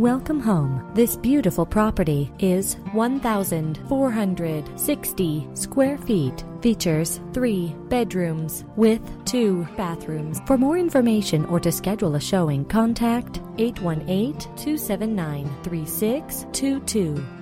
Welcome home. This beautiful property is 1,460 square feet. Features three bedrooms with two bathrooms. For more information or to schedule a showing, contact 818 279 3622.